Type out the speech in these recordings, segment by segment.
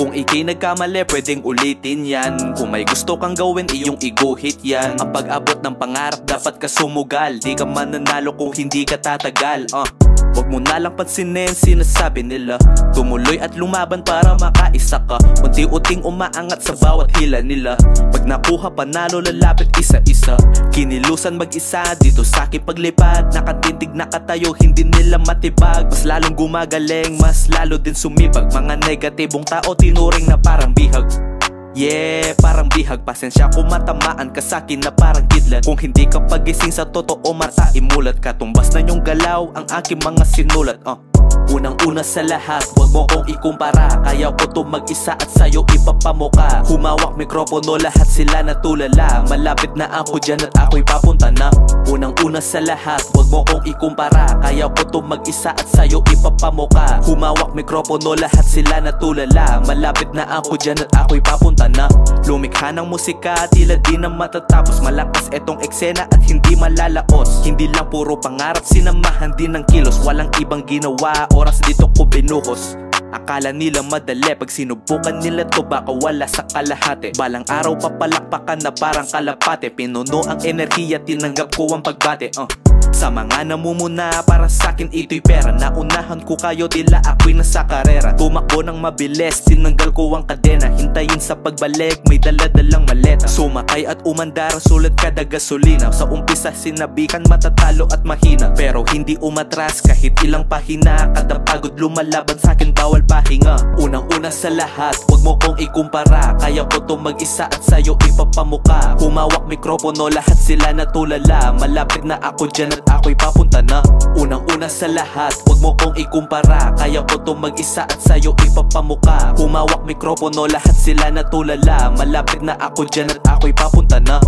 Kung ikay nagkamali, pwedeng ulitin yan. Kung may gusto kang gawin, iyong iguhit yan. Ang pag-abot ng pangarap, dapat ka sumugal. Di ka mananalo kung hindi ka tatagal uh. Huwag mo na lang pansinin sinasabi nila. Tumuloy at lumaban para makaisa ka. Unti-unting umaangat sa bawat hila nila. Pag nakuha panalo lalapit isa-isa. Kinilusan mag-isa dito sa aking paglipad. Nakatindig nakatayo hindi nila matibag. Mas lalong gumagaling mas lalo din sumibag. Mga negatibong tao tinuring na parang bihag Yeah, parang bihag Pasensya. Kung matamaan ka sa'kin na parang kidlat. Kung hindi ka pagising sa totoo mata imulat ka. Tumbas na yung galaw ang aking mga sinulat uh. Unang-una sa lahat, huwag mo kong ikumpara. Kaya ko to mag-isa at sa'yo ipapamuka Humawak mikropono, lahat sila natulala. Malapit na ako dyan at ako'y papunta na. Unang-una sa lahat, huwag mo kong ikumpara. Kaya ko to mag-isa at sa'yo ipapamuka Humawak mikropono, lahat sila natulala. Malapit na ako dyan at ako'y papunta na Lumikha ng musika, tila di na matatapos. Malakas etong eksena at hindi malalaos Hindi lang puro pangarap, sinamahan din ng kilos. Walang ibang ginawa, oras dito ko binuhos. Akala nila madali Pag sinubukan nila to baka wala sa kalahati. Balang araw papalakpakan na parang kalapate. Pinuno ang enerhiya tinanggap ko ang pagbate uh. Sa mga namumuna para sa'kin ito'y pera. Naunahan ko kayo tila ako'y nasa karera. Tumakbo ng mabilis, tinanggal ko ang kadena. Hintayin sa pagbalik, may daladalang maleta. Sumakay at umandar, sulat kada gasolina. Sa umpisa sinabikan matatalo at mahina. Pero hindi umatras kahit ilang pahina Kada pagod lumalaban sa'kin bawal pahinga. Unang-una sa lahat, huwag mo kong ikumpara. Kaya ko to mag-isa at sa'yo ipapamuka Humawak mikropono, lahat sila natulala. Malapit na ako dyan at ako'y papunta na. Unang-una sa lahat, huwag mo kong ikumpara. Kaya ko to mag-isa at sa'yo ipapamuka. Humawak mikropono, lahat sila natulala. Malapit na ako dyan at ako'y papunta na.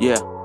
Yeah